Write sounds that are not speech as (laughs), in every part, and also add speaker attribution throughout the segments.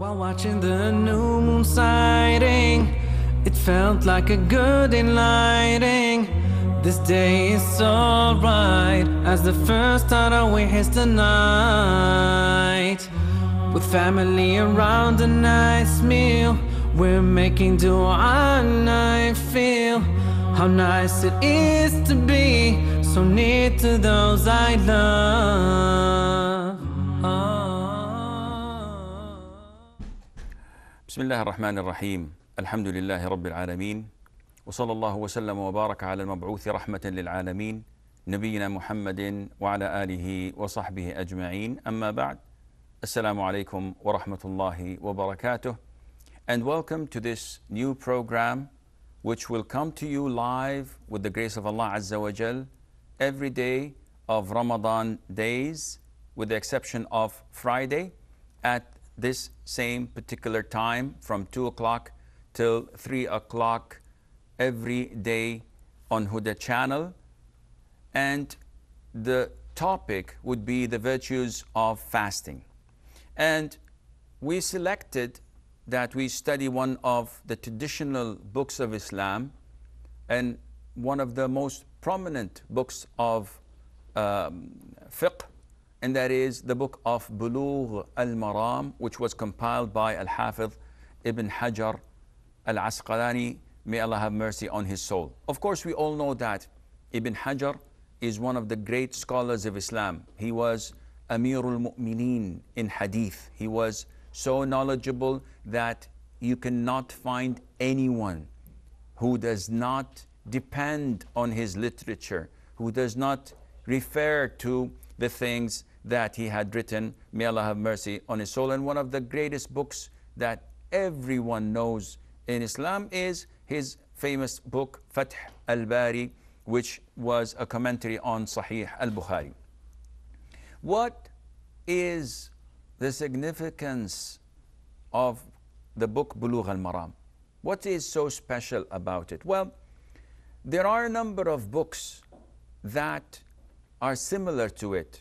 Speaker 1: While watching the new moon sighting, it felt like a good enlightening. This day is so bright as the first thought away hits the night. With family around a nice meal, we're making do and I feel how nice it is to be so near to those I love.
Speaker 2: بسم الله الرحمن الرحيم الحمد لله رب العالمين وصلى الله وسلم وبارك على المبعوث رحمة للعالمين نبينا محمد وعلى آله وصحبه أجمعين أما بعد السلام عليكم ورحمة الله وبركاته and welcome to this new program which will come to you live with the grace of Allah Azza wa Jal every day of Ramadan days with the exception of Friday at this same particular time from 2 o'clock till 3 o'clock every day on Huda channel. And the topic would be the virtues of fasting. And we selected that we study one of the traditional books of Islam and one of the most prominent books of um, fiqh and that is the book of Bulugh al-Maram, which was compiled by Al-Hafiz Ibn Hajar al-Asqalani. May Allah have mercy on his soul. Of course, we all know that Ibn Hajar is one of the great scholars of Islam. He was Amirul Mu'mineen in Hadith. He was so knowledgeable that you cannot find anyone who does not depend on his literature, who does not refer to the things that he had written. May Allah have mercy on his soul. And one of the greatest books that everyone knows in Islam is his famous book, Fath al Bari, which was a commentary on Sahih al Bukhari. What is the significance of the book Bulugh al Maram? What is so special about it? Well, there are a number of books that are similar to it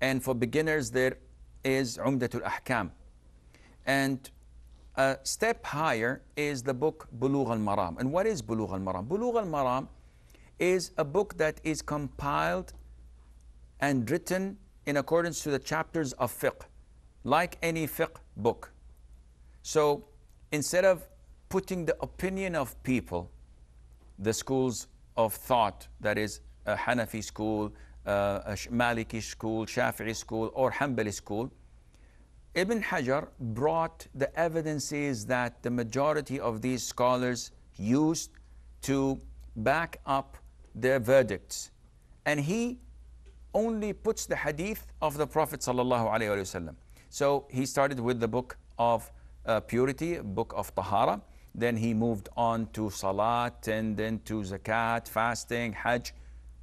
Speaker 2: and for beginners, there is Umdatul Ahkam. And a step higher is the book Bulugh al Maram. And what is Bulugh al Maram? Bulugh al Maram is a book that is compiled and written in accordance to the chapters of fiqh, like any fiqh book. So instead of putting the opinion of people, the schools of thought, that is a Hanafi school, uh, Maliki school, Shafi'i school, or Hanbali school, Ibn Hajar brought the evidences that the majority of these scholars used to back up their verdicts. And he only puts the hadith of the Prophet ﷺ. So he started with the book of uh, purity, book of Tahara. Then he moved on to Salat and then to Zakat, fasting, Hajj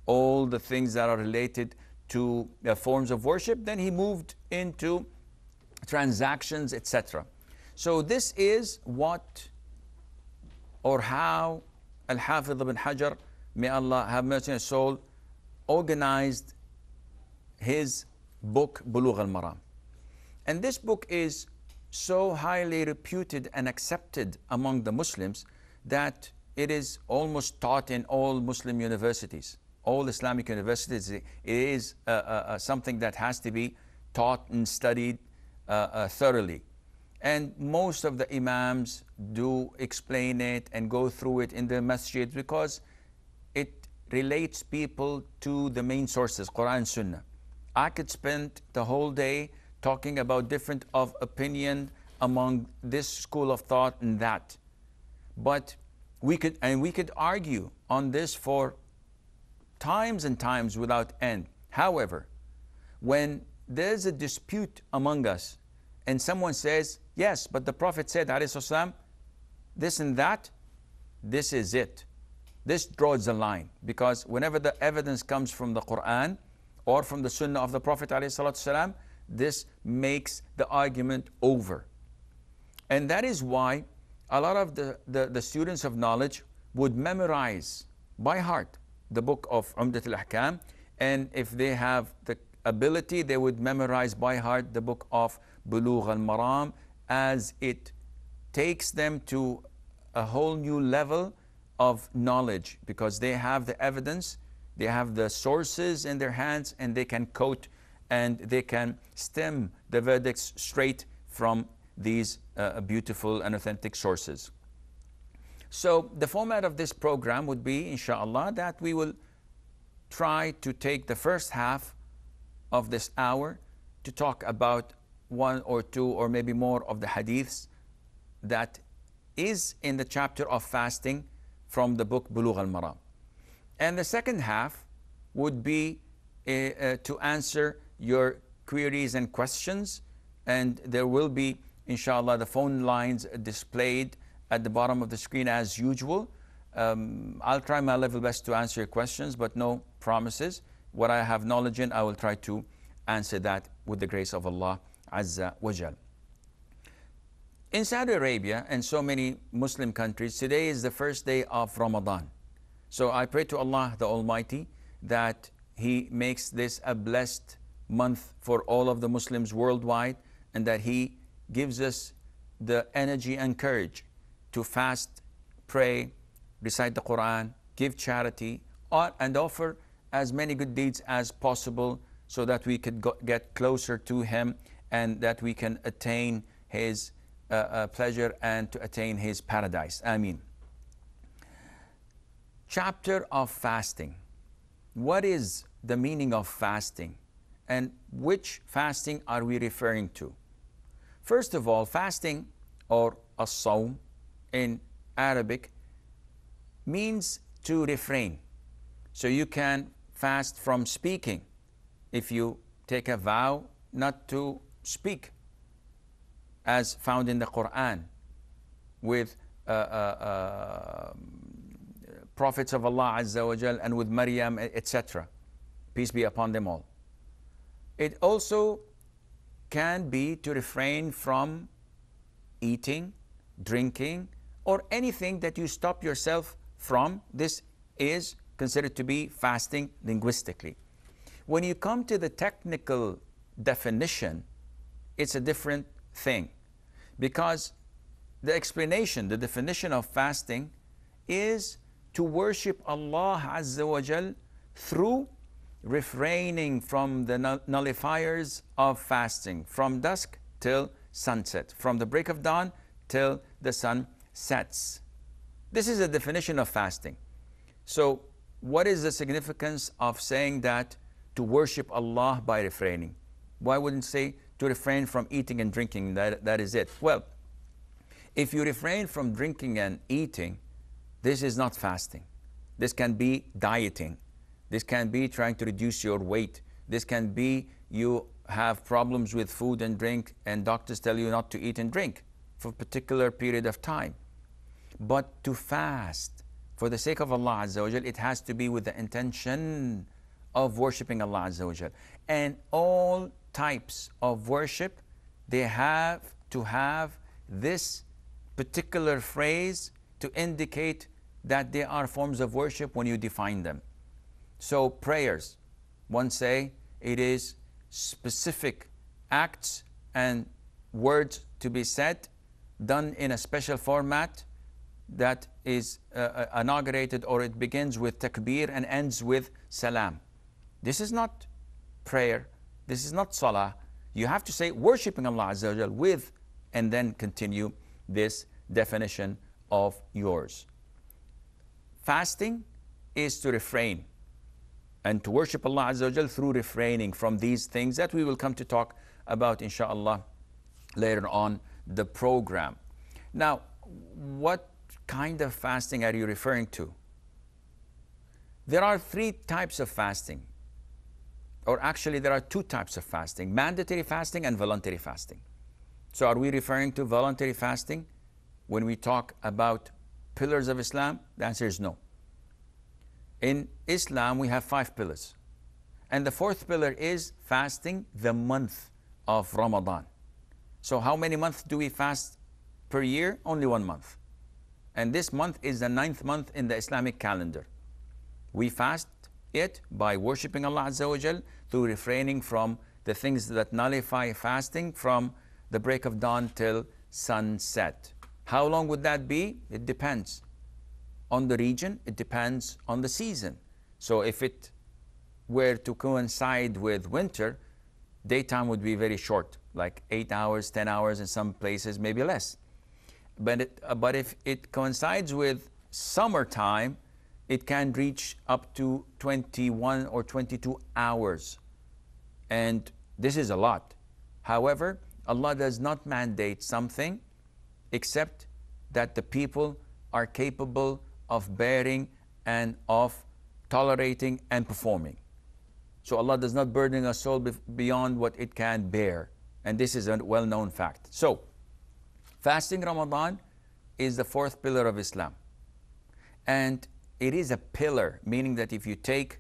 Speaker 2: all the things that are related to uh, forms of worship. Then he moved into transactions, etc. So this is what or how Al-Hafidh ibn Hajar, may Allah have mercy on his soul, organized his book Bulugh al-Maram. And this book is so highly reputed and accepted among the Muslims that it is almost taught in all Muslim universities all Islamic universities, it is uh, uh, uh, something that has to be taught and studied uh, uh, thoroughly. And most of the Imams do explain it and go through it in the masjid because it relates people to the main sources, Quran and Sunnah. I could spend the whole day talking about different of opinion among this school of thought and that. But we could, and we could argue on this for times and times without end. However, when there's a dispute among us and someone says, Yes, but the Prophet said, والسلام, this and that, this is it. This draws the line because whenever the evidence comes from the Quran or from the Sunnah of the Prophet, والسلام, this makes the argument over. And that is why a lot of the, the, the students of knowledge would memorize by heart the book of Umdat al-Ahkam. And if they have the ability, they would memorize by heart the book of Bulugh al-Maram as it takes them to a whole new level of knowledge because they have the evidence, they have the sources in their hands, and they can quote and they can stem the verdicts straight from these uh, beautiful and authentic sources. So the format of this program would be, inshallah, that we will try to take the first half of this hour to talk about one or two or maybe more of the hadiths that is in the chapter of fasting from the book Bulugh al-Maram. And the second half would be uh, uh, to answer your queries and questions and there will be inshallah the phone lines displayed at the bottom of the screen as usual. Um, I'll try my level best to answer your questions but no promises. What I have knowledge in I will try to answer that with the grace of Allah Azza wa Jal. In Saudi Arabia and so many Muslim countries, today is the first day of Ramadan. So I pray to Allah the Almighty that He makes this a blessed month for all of the Muslims worldwide and that He gives us the energy and courage to fast, pray, recite the Quran, give charity, and offer as many good deeds as possible so that we could get closer to Him and that we can attain His uh, uh, pleasure and to attain His paradise. Ameen. Chapter of fasting. What is the meaning of fasting? And which fasting are we referring to? First of all, fasting or as-sawm in Arabic means to refrain. So you can fast from speaking if you take a vow not to speak as found in the Quran with uh, uh, uh, prophets of Allah Azza wa Jal and with Maryam, etc. Peace be upon them all. It also can be to refrain from eating, drinking, or anything that you stop yourself from. This is considered to be fasting linguistically. When you come to the technical definition, it's a different thing. Because the explanation, the definition of fasting is to worship Allah Azza wa Jal through refraining from the nullifiers of fasting from dusk till sunset, from the break of dawn till the sun sets. This is a definition of fasting. So, what is the significance of saying that to worship Allah by refraining? Why wouldn't say to refrain from eating and drinking. That, that is it. Well, if you refrain from drinking and eating, this is not fasting. This can be dieting. This can be trying to reduce your weight. This can be you have problems with food and drink, and doctors tell you not to eat and drink for a particular period of time. But to fast for the sake of Allah Azza wa Jal, it has to be with the intention of worshiping Allah Azza wa Jal. And all types of worship, they have to have this particular phrase to indicate that they are forms of worship when you define them. So prayers, one say it is specific acts and words to be said, done in a special format that is uh, uh inaugurated or it begins with takbir and ends with salam. This is not prayer. This is not salah. You have to say worshipping Allah Azza wa with and then continue this definition of yours. Fasting is to refrain and to worship Allah Azza wa through refraining from these things that we will come to talk about inshallah later on the program. Now, what kind of fasting are you referring to? There are three types of fasting or actually there are two types of fasting, mandatory fasting and voluntary fasting. So are we referring to voluntary fasting when we talk about pillars of Islam? The answer is no. In Islam, we have five pillars. And the fourth pillar is fasting the month of Ramadan. So how many months do we fast per year? Only one month. And this month is the ninth month in the Islamic calendar. We fast it by worshipping Allah Azza wa Jal through refraining from the things that nullify fasting from the break of dawn till sunset. How long would that be? It depends on the region, it depends on the season. So if it were to coincide with winter, daytime would be very short, like 8 hours, 10 hours in some places, maybe less. But, it, uh, but if it coincides with summertime, it can reach up to 21 or 22 hours. And this is a lot. However, Allah does not mandate something except that the people are capable of bearing and of tolerating and performing. So Allah does not burden a soul beyond what it can bear. And this is a well known fact. So, fasting Ramadan is the fourth pillar of Islam. And it is a pillar, meaning that if you take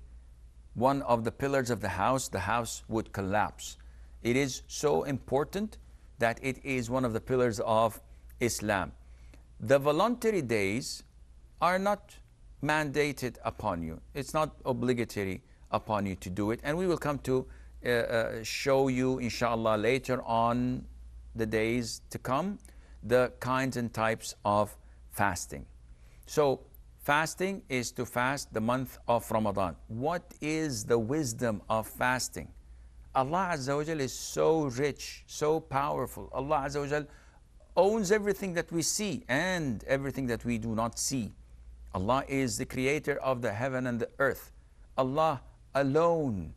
Speaker 2: one of the pillars of the house, the house would collapse. It is so important that it is one of the pillars of Islam. The voluntary days are not mandated upon you. It's not obligatory upon you to do it. And we will come to uh, uh, show you, inshallah, later on the days to come, the kinds and types of fasting. So, fasting is to fast the month of Ramadan. What is the wisdom of fasting? Allah Azza wa is so rich, so powerful. Allah Azza wa owns everything that we see and everything that we do not see. Allah is the creator of the heaven and the earth. Allah alone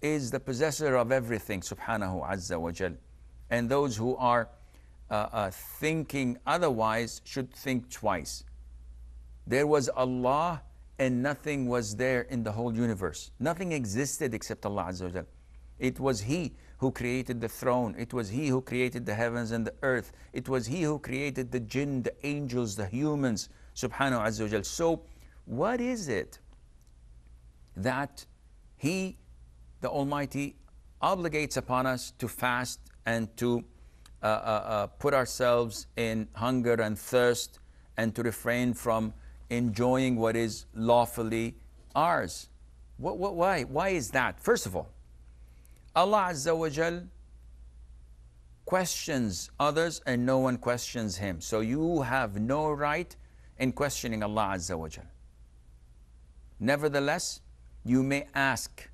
Speaker 2: is the possessor of everything, subhanahu azza wa jal. And those who are thinking otherwise should think twice. There was Allah and nothing was there in the whole universe. Nothing existed except Allah azza wa. It was He who created the throne. It was He who created the heavens and the earth. It was He who created the jinn, the angels, the humans, subhanahu azza wa jal. So, what is it that he, the Almighty, obligates upon us to fast and to uh, uh, uh, put ourselves in hunger and thirst and to refrain from enjoying what is lawfully ours. What, what, why? Why is that? First of all, Allah Azza wa Jal questions others and no one questions Him. So you have no right in questioning Allah Azza wa Jal. Nevertheless, you may ask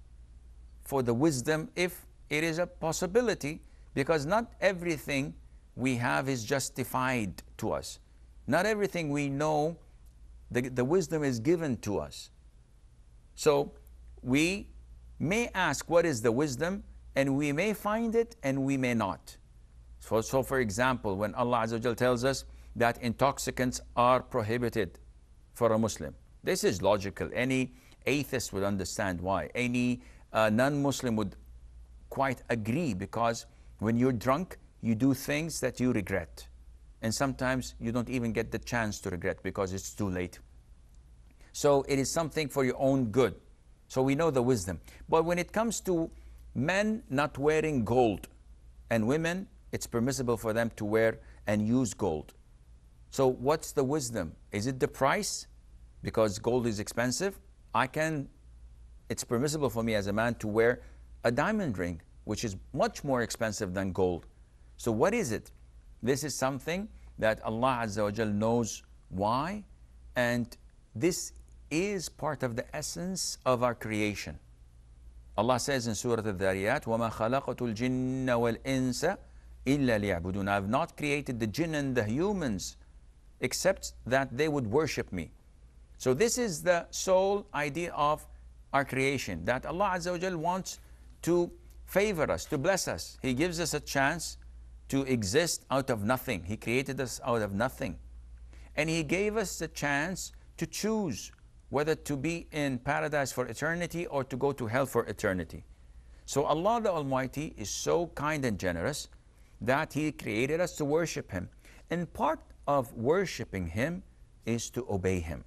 Speaker 2: for the wisdom if it is a possibility, because not everything we have is justified to us. Not everything we know, the, the wisdom is given to us. So we may ask what is the wisdom, and we may find it and we may not. So, so for example, when Allah Azza tells us that intoxicants are prohibited for a Muslim, this is logical. Any atheist would understand why. Any uh, non Muslim would quite agree because when you're drunk, you do things that you regret. And sometimes you don't even get the chance to regret because it's too late. So it is something for your own good. So we know the wisdom. But when it comes to men not wearing gold and women, it's permissible for them to wear and use gold. So what's the wisdom? Is it the price? Because gold is expensive? I can, it's permissible for me as a man to wear a diamond ring, which is much more expensive than gold. So, what is it? This is something that Allah Azza wa Jal knows why, and this is part of the essence of our creation. Allah says in Surah Al-Dhariyat, وَمَا خَلَقَتُ الْجِنَّ وَالْإِنسَ إِلَّا لِيَعْبُدُونَ I have not created the jinn and the humans except that they would worship me. So this is the sole idea of our creation, that Allah Azza wa wants to favor us, to bless us. He gives us a chance to exist out of nothing. He created us out of nothing. And He gave us the chance to choose whether to be in paradise for eternity or to go to hell for eternity. So Allah the Almighty is so kind and generous that He created us to worship Him. And part of worshiping Him is to obey Him.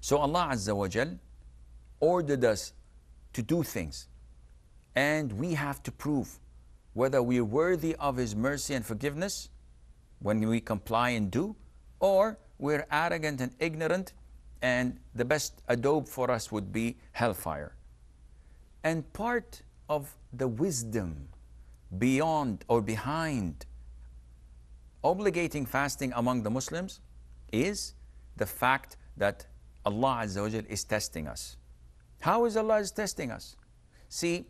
Speaker 2: So Allah Azza wa Jal ordered us to do things. And we have to prove whether we are worthy of His mercy and forgiveness when we comply and do, or we're arrogant and ignorant, and the best adobe for us would be hellfire. And part of the wisdom beyond or behind obligating fasting among the Muslims is the fact that Allah Azza wa is testing us. How is Allah is testing us? See,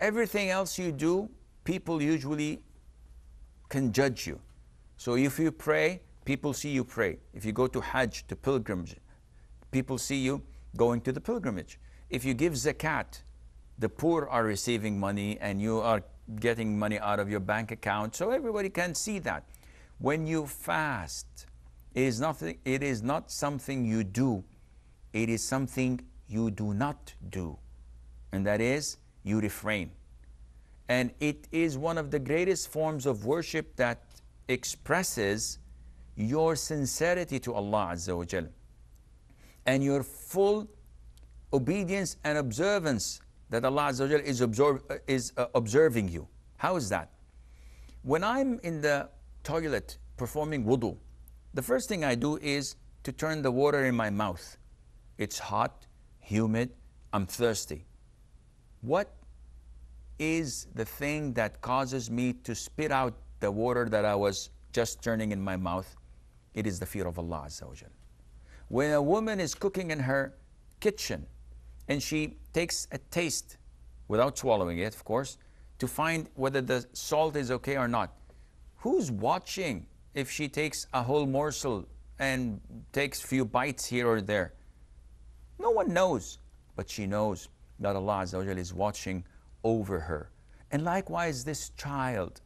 Speaker 2: everything else you do, people usually can judge you. So if you pray, people see you pray. If you go to Hajj, to pilgrimage, people see you going to the pilgrimage. If you give zakat, the poor are receiving money and you are getting money out of your bank account. So everybody can see that. When you fast, it is, nothing, it is not something you do, it is something you do not do. And that is, you refrain. And it is one of the greatest forms of worship that expresses your sincerity to Allah Azza wa Jal and your full obedience and observance that Allah Azza wa Jal is, is uh, observing you. How is that? When I'm in the toilet performing wudu, the first thing I do is to turn the water in my mouth. It's hot, humid, I'm thirsty. What is the thing that causes me to spit out the water that I was just turning in my mouth? It is the fear of Allah Azza wa. When a woman is cooking in her kitchen and she takes a taste without swallowing it, of course, to find whether the salt is okay or not, who's watching if she takes a whole morsel and takes few bites here or there? No one knows, but she knows that Allah is watching over her. And likewise, this child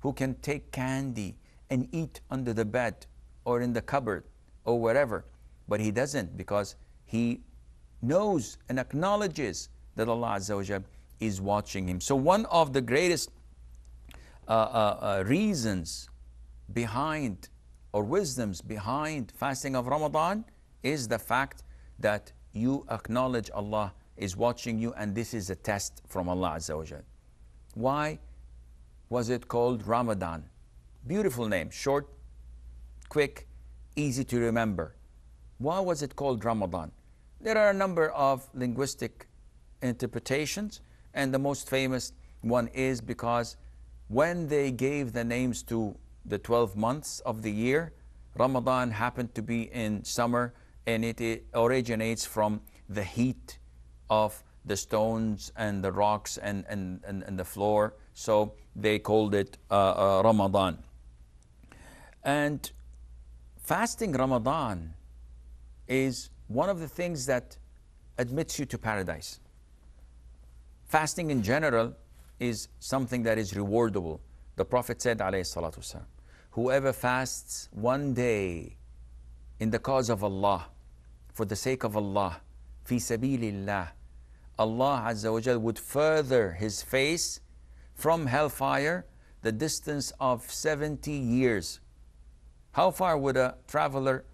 Speaker 2: who can take candy and eat under the bed or in the cupboard or wherever, but he doesn't because he knows and acknowledges that Allah is watching him. So one of the greatest uh, uh, uh, reasons behind or wisdoms behind fasting of Ramadan is the fact that you acknowledge Allah is watching you and this is a test from Allah Azza wa Jal. Why was it called Ramadan? Beautiful name, short, quick, easy to remember. Why was it called Ramadan? There are a number of linguistic interpretations, and the most famous one is because when they gave the names to the 12 months of the year, Ramadan happened to be in summer and it originates from the heat of the stones and the rocks and, and, and, and the floor. So they called it uh, uh, Ramadan. And fasting Ramadan is one of the things that admits you to paradise. Fasting in general is something that is rewardable. The Prophet said, والسلام, Whoever fasts one day in the cause of Allah, for the sake of Allah, fi sabilillah, Allah Azza wa Jal would further his face from hellfire the distance of 70 years. How far would a traveler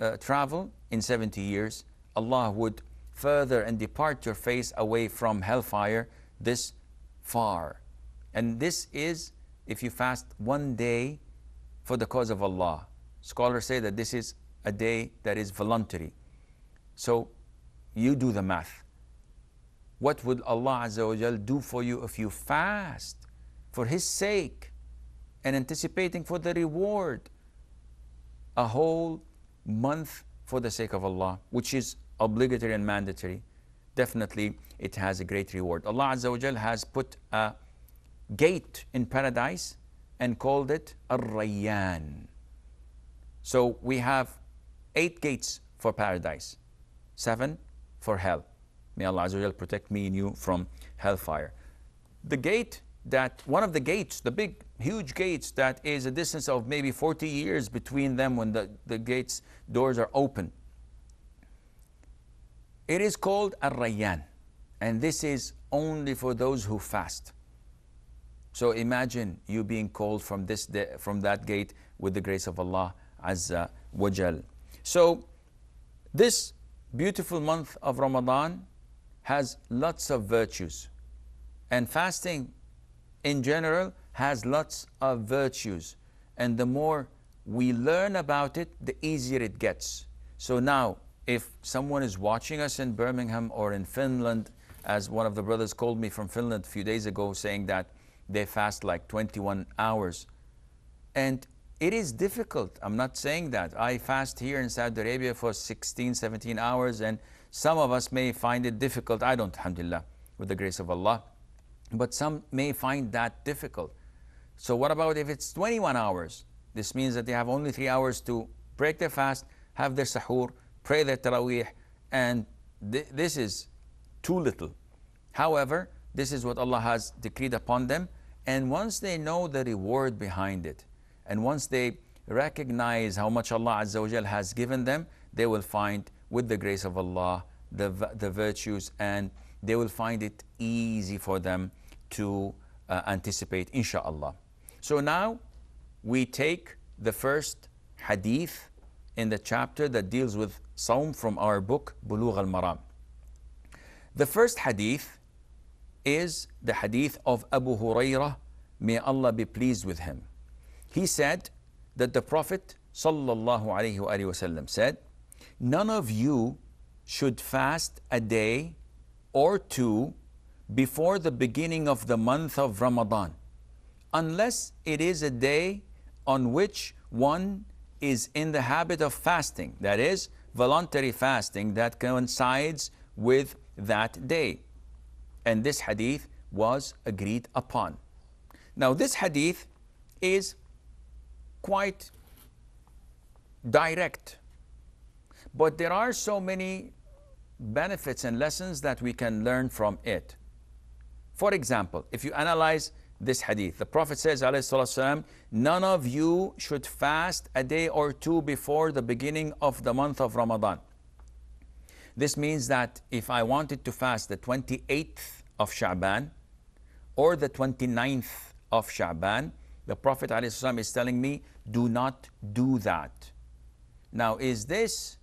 Speaker 2: uh, travel in 70 years, Allah would further and depart your face away from hellfire this far. And this is if you fast one day for the cause of Allah. Scholars say that this is a day that is voluntary. So you do the math. What would Allah Azza wa Jal do for you if you fast for His sake and anticipating for the reward? A whole month for the sake of Allah, which is obligatory and mandatory, definitely it has a great reward. Allah Azza wa Jal has put a gate in paradise and called it Ar-Rayyan. So we have eight gates for paradise, seven for hell. May Allah protect me and you from hellfire. The gate that, one of the gates, the big huge gates that is a distance of maybe 40 years between them when the, the gates doors are open. It is called Ar-Rayyan and this is only for those who fast. So imagine you being called from this from that gate with the grace of Allah Azza wa Jal. So this beautiful month of Ramadan has lots of virtues. And fasting in general has lots of virtues. And the more we learn about it, the easier it gets. So now, if someone is watching us in Birmingham or in Finland, as one of the brothers called me from Finland a few days ago saying that they fast like 21 hours. And It is difficult. I'm not saying that. I fast here in Saudi Arabia for 16, 17 hours, and some of us may find it difficult. I don't, alhamdulillah, with the grace of Allah. But some may find that difficult. So, what about if it's 21 hours? This means that they have only three hours to break their fast, have their sahur, pray their taraweeh, and th- this is too little. However, this is what Allah has decreed upon them. And once they know the reward behind it, and once they recognize how much Allah Azza wa has given them, they will find, with the grace of Allah, the, the virtues, and they will find it easy for them to uh, anticipate, inshallah. So now we take the first hadith in the chapter that deals with Sawm from our book, Bulugh al Maram. The first hadith is the hadith of Abu Hurairah, may Allah be pleased with him. He said that the Prophet sallallahu alaihi wasallam said, None of you should fast a day or two before the beginning of the month of Ramadan, unless it is a day on which one is in the habit of fasting, that is, voluntary fasting that coincides with that day. And this hadith was agreed upon. Now, this hadith is quite direct, but there are so many benefits and lessons that we can learn from it. For example, if you analyze this hadith, the Prophet says, والسلام, None of you should fast a day or two before the beginning of the month of Ramadan. This means that if I wanted to fast the 28th of Sha'ban or the 29th of Sha'ban, the Prophet ﷺ is telling me, do not do that. Now, is this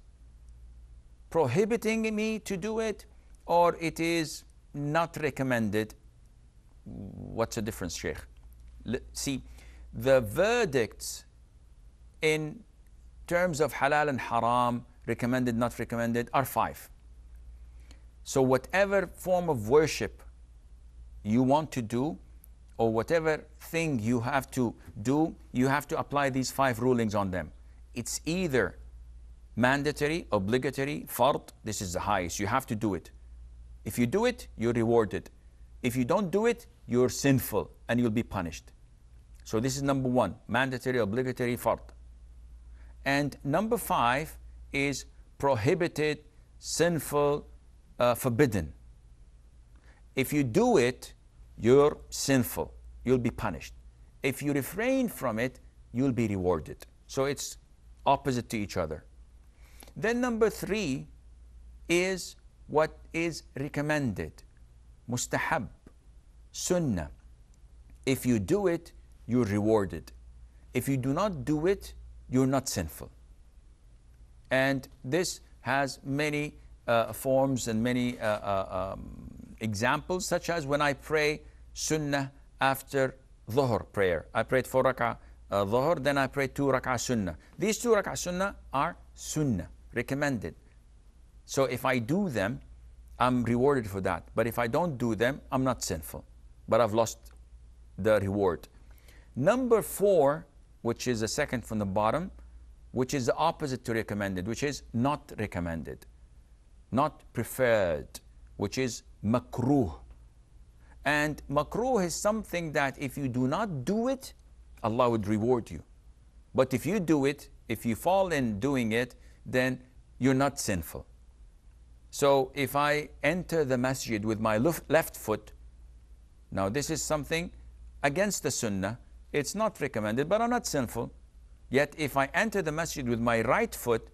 Speaker 2: prohibiting me to do it or it is not recommended? What's the difference, Sheikh? See, the verdicts in terms of halal and haram, recommended, not recommended, are five. So, whatever form of worship you want to do, or whatever thing you have to do, you have to apply these five rulings on them. It's either mandatory, obligatory, fard, this is the highest, you have to do it. If you do it, you're rewarded. If you don't do it, you're sinful and you'll be punished. So this is number one, mandatory, obligatory, fard. And number five is prohibited, sinful, uh, forbidden. If you do it, you're sinful. You'll be punished. If you refrain from it, you'll be rewarded. So it's opposite to each other. Then number three is what is recommended. Mustahab, sunnah. If you do it, you're rewarded. If you do not do it, you're not sinful. And this has many uh, forms and many uh, uh, um, examples, such as when I pray sunnah after dhuhr prayer. I prayed four rak'ah uh, dhuhr, then I prayed two rak'ah sunnah. These two rak'ah sunnah are sunnah, recommended. So if I do them, I'm rewarded for that. But if I don't do them, I'm not sinful. But I've lost the reward. Number four, which is the second from the bottom, which is the opposite to recommended, which is not recommended, not preferred, which is makruh. And makruh is something that if you do not do it, Allah would reward you. But if you do it, if you fall in doing it, then you're not sinful. So if I enter the masjid with my left foot, now this is something against the sunnah, it's not recommended, but I'm not sinful. Yet if I enter the masjid with my right foot,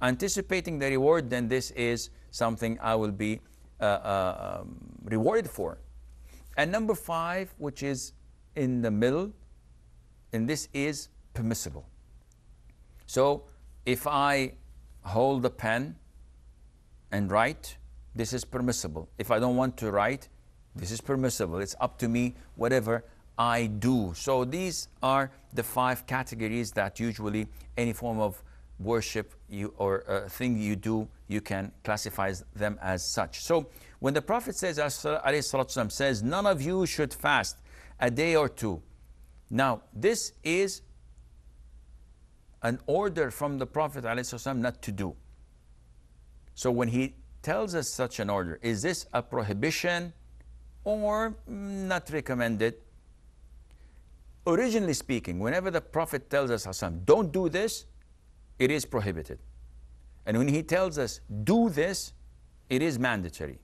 Speaker 2: anticipating the reward, then this is something I will be uh, uh, um, rewarded for. And number five, which is in the middle, and this is permissible. So if I hold the pen and write, this is permissible. If I don't want to write, this is permissible. It's up to me, whatever I do. So these are the five categories that usually any form of worship you, or uh, thing you do, you can classify them as such. So when the Prophet says, says, none of you should fast a day or two. Now, this is an order from the Prophet ﷺ not to do. So when he tells us such an order, is this a prohibition or not recommended? Originally speaking, whenever the Prophet tells us, don't do this, it is prohibited. And when he tells us, do this, it is mandatory.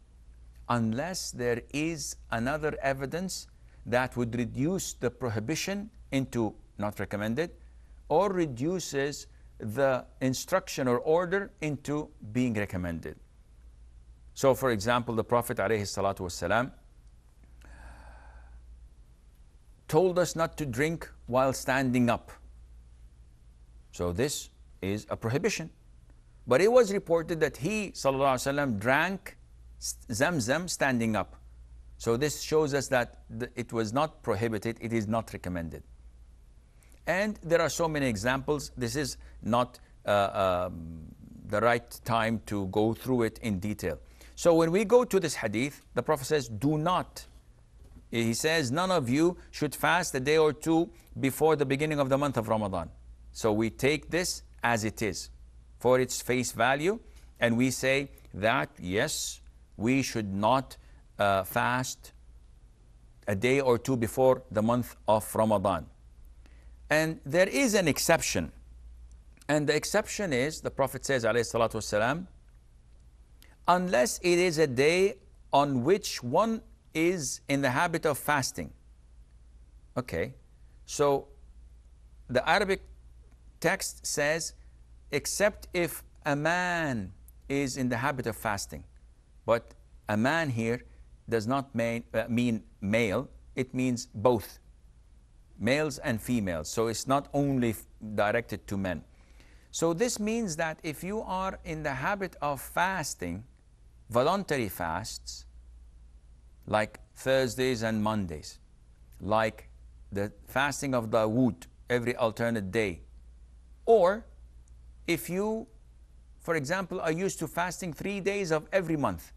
Speaker 2: Unless there is another evidence that would reduce the prohibition into not recommended or reduces the instruction or order into being recommended. So, for example, the Prophet والسلام, told us not to drink while standing up. So, this is a prohibition. But it was reported that he وسلم, drank Zamzam standing up. So, this shows us that it was not prohibited, it is not recommended. And there are so many examples. This is not uh, um, the right time to go through it in detail. So when we go to this hadith, the Prophet says, Do not. He says, None of you should fast a day or two before the beginning of the month of Ramadan. So we take this as it is for its face value, and we say that, yes, we should not uh, fast a day or two before the month of Ramadan. And there is an exception. And the exception is, the Prophet says, والسلام, unless it is a day on which one is in the habit of fasting. Okay, so the Arabic text says, except if a man is in the habit of fasting. But a man here does not mean, uh, mean male, it means both males and females. So it's not only directed to men. So this means that if you are in the habit of fasting, voluntary fasts, like Thursdays and Mondays, like the fasting of the Dawood every alternate day, or if you, for example, are used to fasting three days of every month,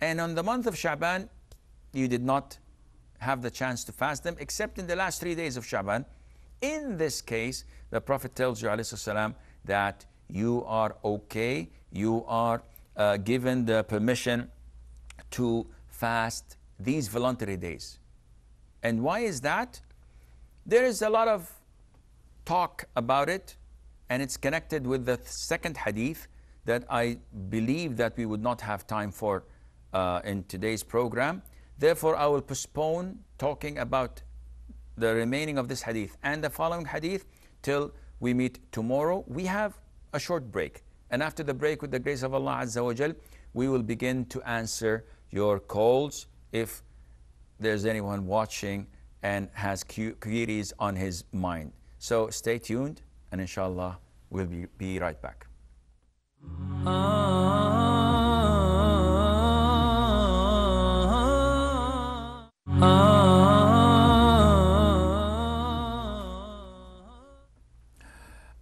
Speaker 2: and on the month of Shaban, you did not have the chance to fast them except in the last three days of Shaban. In this case, the Prophet tells you والسلام, that you are okay, you are uh, given the permission to fast these voluntary days. And why is that? There is a lot of talk about it, and it's connected with the second hadith that I believe that we would not have time for uh, in today's program. Therefore, I will postpone talking about the remaining of this hadith and the following hadith till we meet tomorrow. We have a short break. And after the break, with the grace of Allah Azza wa Jal, we will begin to answer your calls if there's anyone watching and has queries on his mind. So stay tuned, and inshallah, we'll be, be right back. Ah.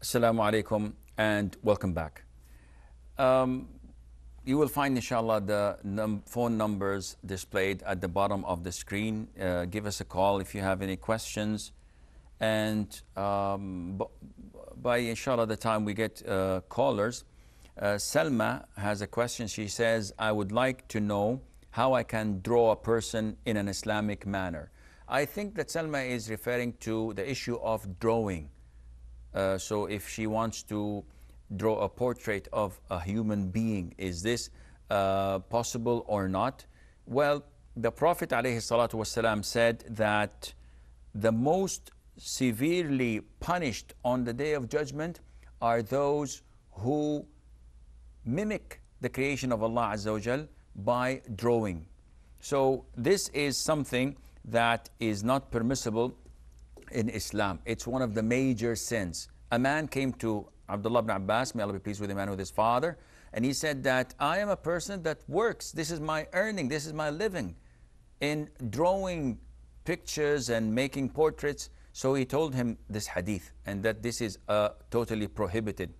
Speaker 2: Assalamu alaikum and welcome back. Um, you will find, inshallah, the num phone numbers displayed at the bottom of the screen. Uh, give us a call if you have any questions. And um, by, inshallah, the time we get uh, callers, uh, Selma has a question. She says, I would like to know how I can draw a person in an Islamic manner. I think that Selma is referring to the issue of drawing. Uh, so if she wants to draw a portrait of a human being, is this uh, possible or not? Well, the Prophet ﷺ said that the most severely punished on the day of judgment are those who mimic the creation of Allah Azza by drawing. So this is something that is not permissible in Islam. It's one of the major sins. A man came to Abdullah ibn Abbas, may Allah be pleased with him and with his father, and he said that I am a person that works. This is my earning, this is my living in drawing pictures and making portraits. So he told him this hadith and that this is uh, totally prohibited.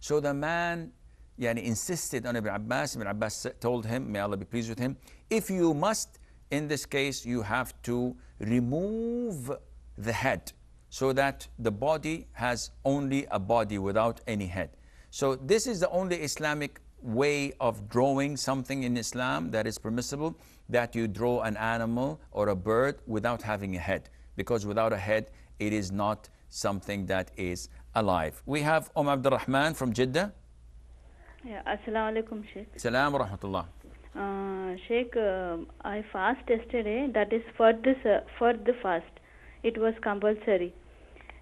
Speaker 2: So the man yani, insisted on Ibn Abbas. Ibn Abbas told him, may Allah be pleased with him, if you must, in this case, you have to remove the head. so that the body has only a body without any head. So this is the only Islamic way of drawing something in Islam that is permissible, that you draw an animal or a bird without having a head. Because without a head, it is not something that is alive. We have umm Om Abdul Rahman from Jeddah.
Speaker 3: Yeah, Assalamu alaikum, Sheikh.
Speaker 2: Salam rahmatullah.
Speaker 3: Uh, Sheikh, uh, I fast yesterday. That is for this uh, for the fast. It was compulsory.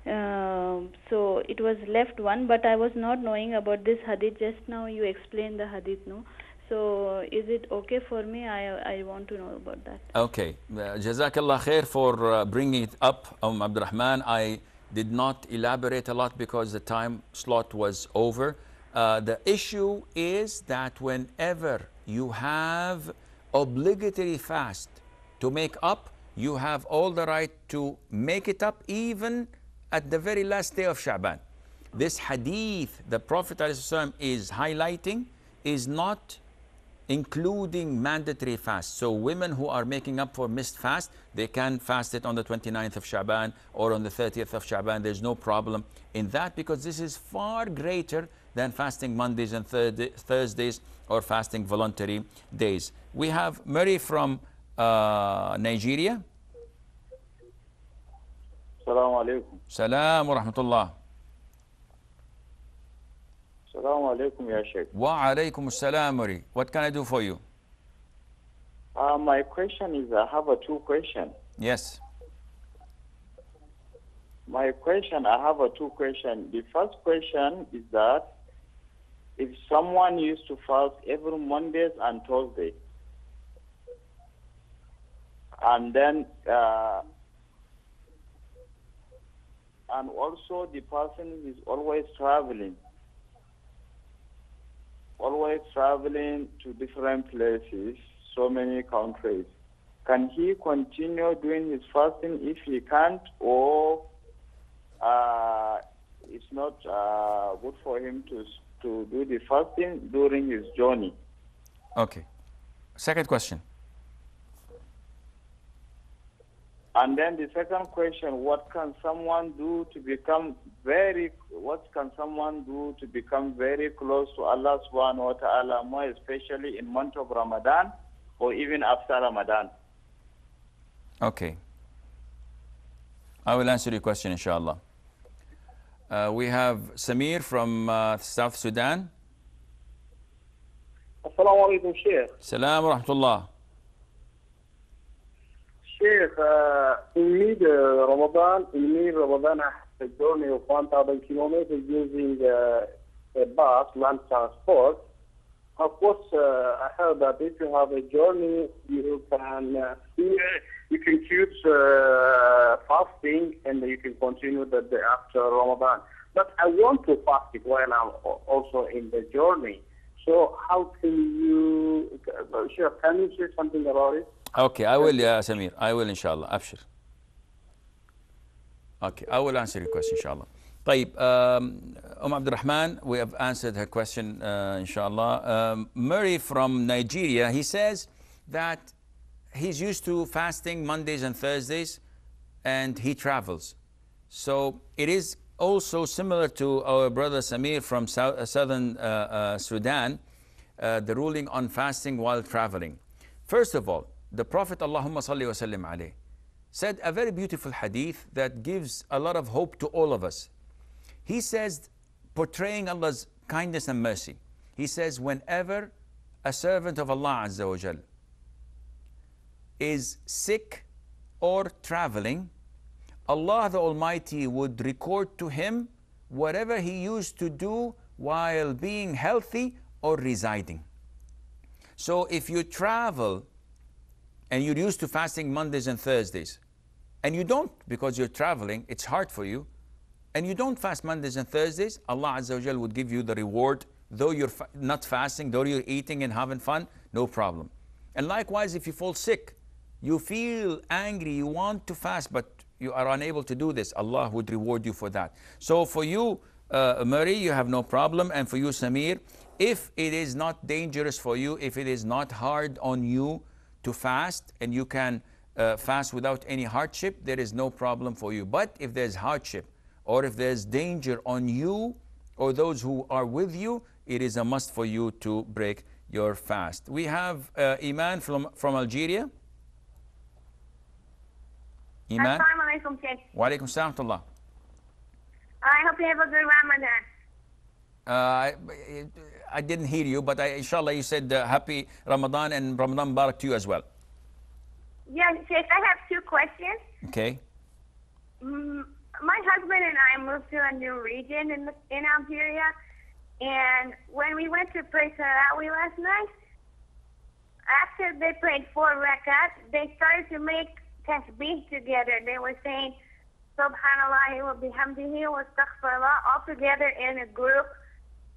Speaker 3: Uh, so it was left one, but I was not knowing about this hadith. Just now you explained the hadith, no? So is it okay for me? I I want to know about that.
Speaker 2: Okay. Uh, Jazakallah khair for uh, bringing it up, Um Abdul Rahman. I did not elaborate a lot because the time slot was over. Uh, the issue is that whenever you have obligatory fast to make up, you have all the right to make it up even at the very last day of Sha'ban. This hadith the Prophet ﷺ is highlighting is not including mandatory fast. So women who are making up for missed fast, they can fast it on the 29th of Sha'ban or on the 30th of Sha'ban. There's no problem in that because this is far greater than fasting Mondays and Thursdays or fasting voluntary days. We have Mary from uh, Nigeria.
Speaker 4: Assalamu alaikum.
Speaker 2: Salam wa rahmatullah.
Speaker 4: Assalamu alaikum, Ya Sheikh.
Speaker 2: Wa alaikum assalam, Mary. What can I do for you?
Speaker 4: Uh, my question is I have a two question.
Speaker 2: Yes.
Speaker 4: My question, I have a two question. The first question is that if someone used to fast every Mondays and Thursday, and then uh, and also the person is always traveling, always traveling to different places, so many countries. Can he continue doing his fasting if he can't, or uh, it's not uh, good for him to to do the fasting during his journey?
Speaker 2: Okay. Second question.
Speaker 4: And then the second question, what can someone do to become very, what can someone do to become very close to Allah subhanahu wa ta'ala, more especially in month of Ramadan or even after Ramadan?
Speaker 2: Okay. I will answer your question, inshallah. Uh, we have Samir from uh, South Sudan.
Speaker 5: Assalamu alaikum, Sheikh.
Speaker 2: Salam wa rahmatullah.
Speaker 5: Sheikh, uh, in mid uh, Ramadan, in mid Ramadan, I had a journey of 1,000 kilometers using uh, a bus, land transport. Of course, uh, I heard that if you have a journey, you can uh, you can choose uh, fasting and you can continue the day after Ramadan. But I want to fast it while I'm al- also in the journey. So how can you, uh, Sheikh, can you say something about it?
Speaker 2: Okay, I will, yeah, Samir. I will, inshallah. Abshir. Okay, I will answer your question, inshallah. طيب, um, Umm Abdul Rahman, we have answered her question, uh, inshallah. Um, Murray from Nigeria, he says that he's used to fasting Mondays and Thursdays and he travels. So it is also similar to our brother Samir from South, uh, southern uh, uh, Sudan, uh, the ruling on fasting while traveling. First of all, the Prophet Allahumma salli wa sallim said a very beautiful hadith that gives a lot of hope to all of us. He says, portraying Allah's kindness and mercy, he says, whenever a servant of Allah Azza wa is sick or traveling, Allah the Almighty would record to him whatever he used to do while being healthy or residing. So if you travel and you're used to fasting Mondays and Thursdays, and you don't because you're traveling, it's hard for you, and you don't fast Mondays and Thursdays, Allah Azza wa would give you the reward, though you're fa- not fasting, though you're eating and having fun, no problem. And likewise, if you fall sick, you feel angry, you want to fast, but you are unable to do this, Allah would reward you for that. So for you, uh, Murray, you have no problem, and for you, Samir, if it is not dangerous for you, if it is not hard on you to fast, and you can uh, fast without any hardship, there is no problem for you. But if there's hardship or if there's danger on you or those who are with you, it is a must for you to break your fast. We have uh, Iman from, from Algeria. Iman?
Speaker 6: Assalamu alaikum, Sheikh.
Speaker 2: Wa alaikum salam.
Speaker 6: I hope you have a good Ramadan.
Speaker 2: Uh, I, I didn't hear you, but I, inshallah you said uh, happy Ramadan and Ramadan Barak to you as well.
Speaker 6: Yes, Sheikh, I have two questions.
Speaker 2: Okay.
Speaker 6: Mm, my husband and I moved to a new region in, the, in Algeria, and when we went to pray Tarawih last night, after they prayed four rakats, they started to make tasbih together. They were saying, Subhanallah wa bihamdihi wa astaghfirullah, all together in a group.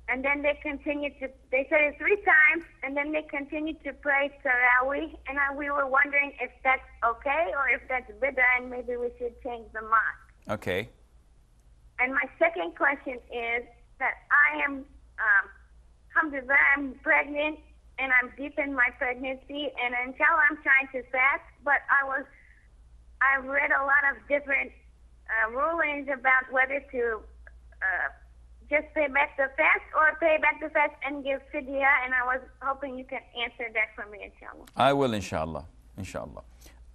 Speaker 6: And then they continued to, they said it three times, and then they continued to pray Tarawih. And I, we were wondering if that's okay or if that's bid'ah and maybe we should change the mosque.
Speaker 2: Okay.
Speaker 6: And my second question is that I am, um, alhamdulillah, I'm pregnant and I'm deep in my pregnancy. And until I'm trying to fast, but I was, I've read a lot of different uh, rulings about whether to uh, just pay back the fast or pay back the fast and give fidya. And I was hoping you can answer that for me, inshallah.
Speaker 2: I will, inshallah. Inshallah.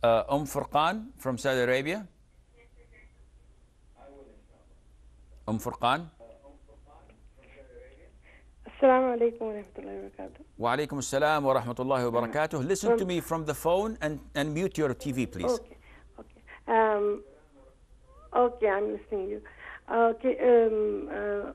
Speaker 2: Uh, Umm Furqan from Saudi Arabia. Umm Furqan.
Speaker 7: Assalamu alaikum wa rahmatullahi wa barakatuh.
Speaker 2: Wa alaikum assalam wa rahmatullahi wa barakatuh. Listen to me from the phone and, and mute your TV, please.
Speaker 7: Okay, okay. Um, okay, I'm listening to you. Okay, um, uh,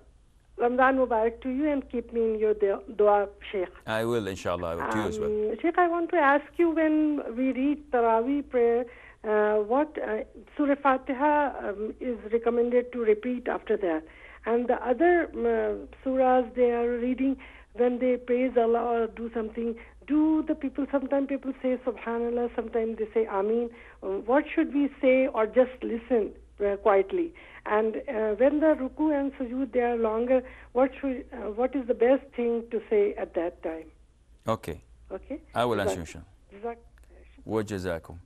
Speaker 7: Ramadan Mubarak to you and keep me in your du- dua, Sheikh.
Speaker 2: I will, inshallah, to you as well.
Speaker 7: Um, Sheikh, I want to ask you when we read Taraweeh prayer, uh, what uh, Surah Fatiha um, is recommended to repeat after that. And the other uh, surahs they are reading, when they praise Allah or do something, do the people sometimes people say subhanallah sometimes they say Amin. Uh, what should we say or just listen uh, quietly? And uh, when the ruku and sujood they are longer what should uh, what is the best thing to say at that time?
Speaker 2: Okay.
Speaker 7: Okay?
Speaker 2: I will answer inshallah.
Speaker 7: Wa
Speaker 2: jazakum.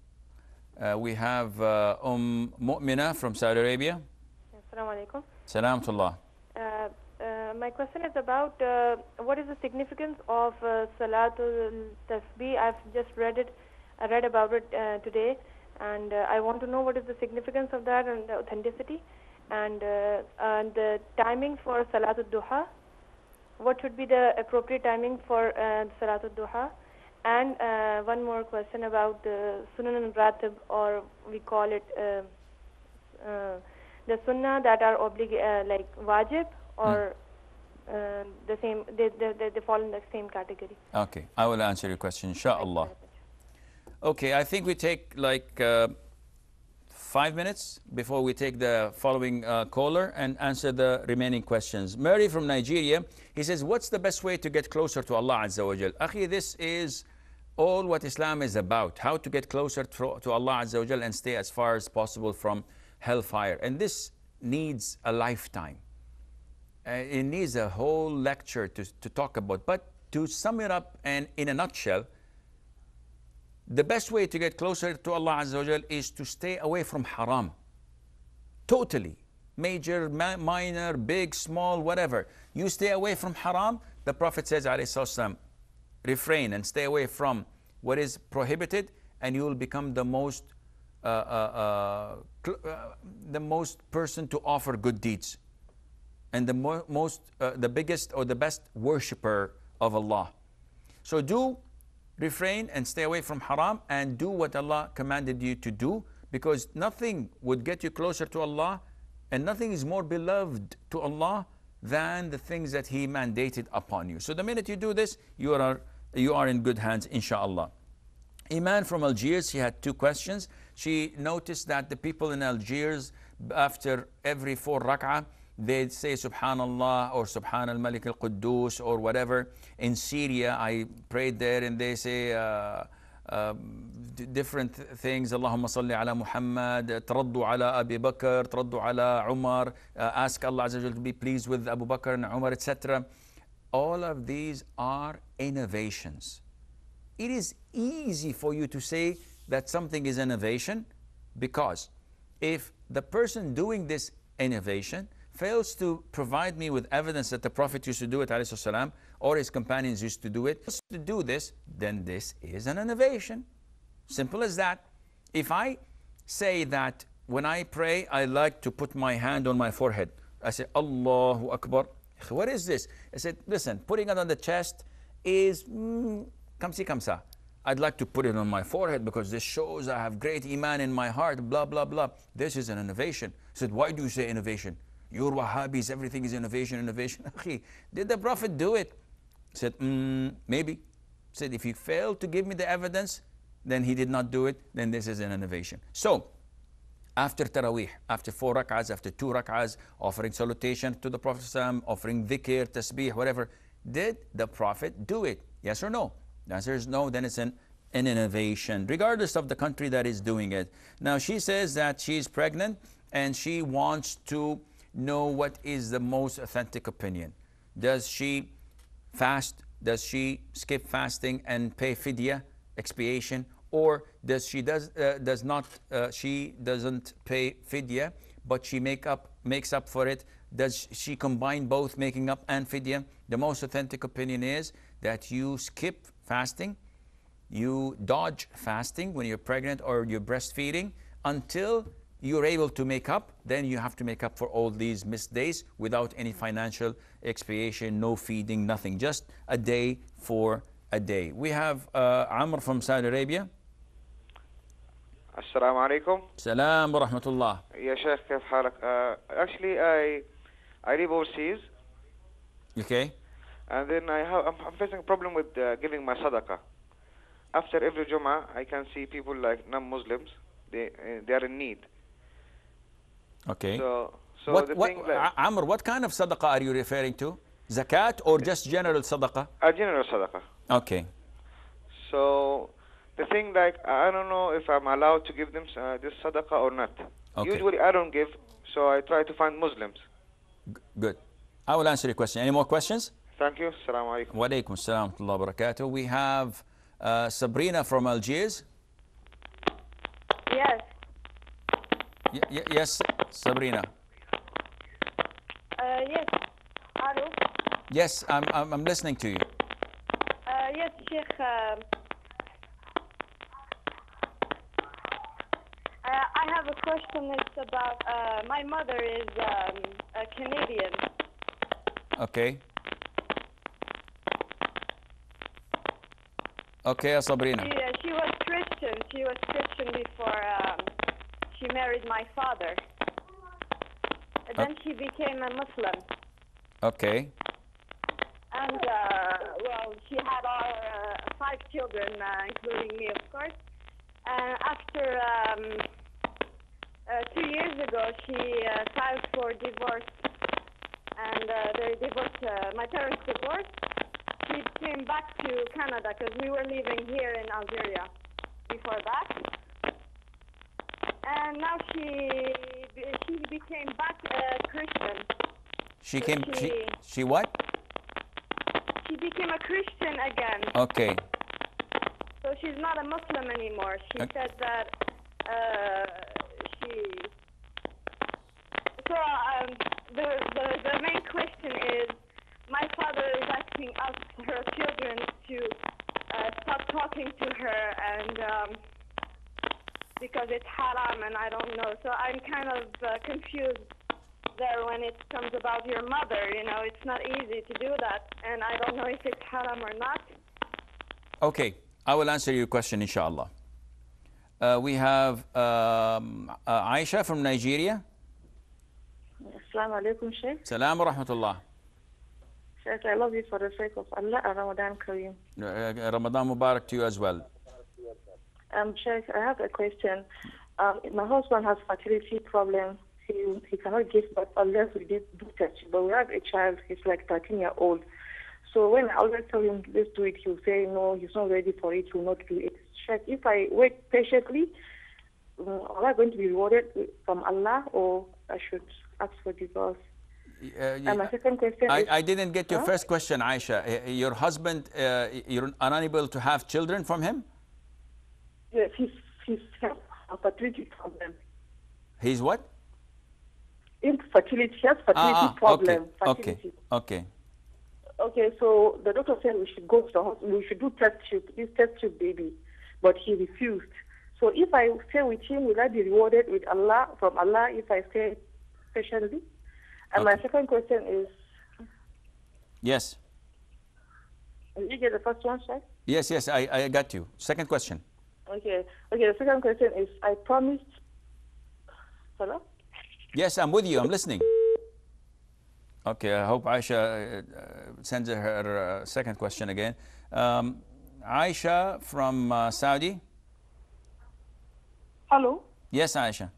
Speaker 2: Uh, we have uh, umm um mu'mina from saudi arabia.
Speaker 8: Assalamu alaikum
Speaker 2: salam
Speaker 8: to allah my question is about uh, what is the significance of uh, Salatul Tasbih. I've just read it, I read about it uh, today, and uh, I want to know what is the significance of that and the authenticity, and, uh, and the timing for Salatul Duha. What should be the appropriate timing for uh, Salatul Duha? And uh, one more question about the Sunan and Ratib, or we call it. Uh, uh, the sunnah that are oblig- uh, like wajib or uh, the same they, they, they, they fall in the same category
Speaker 2: Okay, I will answer your question, inshallah. Okay, I think we take like uh, five minutes before we take the following uh, caller and answer the remaining questions. Mary from Nigeria, he says, What's the best way to get closer to Allah Azza wa Jal? Akhi, this is all what Islam is about how to get closer to, to Allah Azza wa Jal and stay as far as possible from hellfire. And this needs a lifetime. Uh, it needs a whole lecture to, to talk about. But to sum it up and in a nutshell, the best way to get closer to Allah Azza wa is to stay away from haram. Totally. Major, ma- minor, big, small, whatever. You stay away from haram, the Prophet says, salatu refrain and stay away from what is prohibited, and you will become the most uh, uh, uh, uh, the most person to offer good deeds and the mo- most uh, the biggest or the best worshipper of Allah. So do refrain and stay away from haram and do what Allah commanded you to do because nothing would get you closer to Allah and nothing is more beloved to Allah than the things that He mandated upon you. So the minute you do this, you are you are in good hands, inshallah. Iman from Algiers, she had two questions. She noticed that the people in Algiers, after every four rak'ah, they'd say Subhanallah or Subhan al Malik al Quddus or whatever. In Syria, I prayed there and they say uh, d- different things. Allahumma salli ala Muhammad, taraddu ala Abi Bakr, taraddu ala Umar, uh, ask Allah Azza to be pleased with Abu Bakr and Umar, etc. All of these are innovations. It is easy for you to say that something is innovation? Because if the person doing this innovation fails to provide me with evidence that the Prophet used to do it, salam, or his companions used to do it, to do this, then this is an innovation. Simple as that. If I say that when I pray, I like to put my hand on my forehead, I say, Allahu Akbar. What is this? I said, listen, putting it on the chest is mm, kamsi kamsa. I'd like to put it on my forehead because this shows I have great iman in my heart, blah, blah, blah. This is an innovation. I said, why do you say innovation? You're Wahhabis, everything is innovation, innovation. (laughs) Did the Prophet do it? Said, mm, maybe. Said, if you fail to give me the evidence, then he did not do it, then this is an innovation. So, after Taraweeh, after four rak'ahs, after two rak'ahs, offering salutation to the Prophet, offering dhikr, tasbih, whatever, did the Prophet do it? Yes or no? The answer is no, then it's an, an innovation, regardless of the country that is doing it. Now, she says that she's pregnant and she wants to know what is the most authentic opinion. Does she fast? Does she skip fasting and pay fidya, expiation? Or does she does, uh, does not, uh, she doesn't pay fidya, but she make up, makes up for it? Does she combine both making up and fidya? The most authentic opinion is that you skip fasting, you dodge fasting when you're pregnant or you're breastfeeding until you're able to make up, then you have to make up for all these missed days without any financial expiation, no feeding, nothing, just a day for a day. We have uh, Amr from Saudi Arabia.
Speaker 9: السلام عليكم.
Speaker 2: Salam wa rahmatullah.
Speaker 9: يا شيخ كيف حالك؟ Uh, actually, I I live overseas.
Speaker 2: Okay.
Speaker 9: And then I have, I'm, I'm facing a problem with uh, giving my sadaqah. After every Jum'ah, I can see people like non-Muslims, they, uh, they are in need.
Speaker 2: Okay.
Speaker 9: So, so
Speaker 2: what,
Speaker 9: the
Speaker 2: what,
Speaker 9: thing like,
Speaker 2: Amr, what kind of sadaqah are you referring to? Zakat or just general sadaqah?
Speaker 9: a general sadaqah.
Speaker 2: Okay.
Speaker 9: So the thing like, I don't know if I'm allowed to give them uh, this sadaqah or not.
Speaker 2: Okay.
Speaker 9: Usually I don't give, so I try to find Muslims.
Speaker 2: G- Good. I will answer your question. Any more questions?
Speaker 9: Thank you. Assalamu alaikum.
Speaker 2: Wa alaikum assalam wa rahmatullahi wa barakatuh. We have uh, Sabrina from Algiers.
Speaker 10: Yes.
Speaker 2: Y- yes, Sabrina.
Speaker 10: Uh, yes. Hello.
Speaker 2: Yes, I'm, I'm, I'm listening to you.
Speaker 10: Uh, yes, Sheikh. Um, uh, I have a question. It's about uh, my mother is um, a Canadian.
Speaker 2: Okay. Okay, Sabrina.
Speaker 10: She, she was Christian. She was Christian before um, she married my father. And then she became a Muslim.
Speaker 2: Okay.
Speaker 10: And, uh, well, she had all, uh, five children, uh, including me, of course. And after um, uh, two years ago, she uh, filed for divorce. And uh, they divorced, uh, my parents divorced. She came back to Canada because we were living here in Algeria before that. And now she she became back a Christian.
Speaker 2: She came, she,
Speaker 10: She-
Speaker 2: she what?
Speaker 10: She became a Christian again.
Speaker 2: Okay.
Speaker 10: So she's not a Muslim anymore. She
Speaker 2: Okay.
Speaker 10: said that uh, she. So um, the, the the main question is, my father is asking us, her children, to uh, stop talking to her, and um, because it's haram, and I don't know. So I'm kind of uh, confused there when it comes about your mother. You know, it's not easy to do that, and I don't know if it's haram or not.
Speaker 2: Okay, I will answer your question, inshallah. Uh, we have um, uh, Aisha from Nigeria.
Speaker 11: Assalamu alaikum, Sheikh.
Speaker 2: Salam wa rahmatullah.
Speaker 11: Sheikh, I love you for the sake of Allah and Ramadan Kareem.
Speaker 2: Uh, Ramadan Mubarak to you as well.
Speaker 11: Um, Sheikh, I have a question. Um, my husband has fertility problems. He, he cannot give birth unless we did do test. But we have a child, he's like 13 year old. So when I always tell him, let's do it, he'll say, no, he's not ready for it, he will not do it. Sheikh, if I wait patiently, um, am I going to be rewarded from Allah or I should ask for divorce?
Speaker 2: Uh,
Speaker 11: And my second question
Speaker 2: I,
Speaker 11: is,
Speaker 2: I didn't get your
Speaker 11: Huh?
Speaker 2: first question, Aisha. Uh, Your husband, uh, you're unable to have children from him?
Speaker 11: Yes, he's He has a fertility problem.
Speaker 2: He's what?
Speaker 11: Infertility. He has fertility
Speaker 2: Ah, ah,
Speaker 11: problem.
Speaker 2: okay,
Speaker 11: Fertility.
Speaker 2: okay, okay.
Speaker 11: Okay, so the doctor said we should go to the hospital. We should do test tube, this test tube baby, but he refused. So if I stay with him, will I be rewarded with Allah from Allah if I stay patiently? And my second question is,
Speaker 2: Yes,
Speaker 11: did you get the first one, sir?
Speaker 2: yes, yes, I, I got you. Second question.
Speaker 11: Okay. Okay. The second question is, I promised. Hello.
Speaker 2: Yes, I'm with you. I'm listening. Okay, I hope Aisha uh, uh, sends her uh, second question again. Um, Aisha from uh, Saudi.
Speaker 12: Hello.
Speaker 2: Yes, Aisha.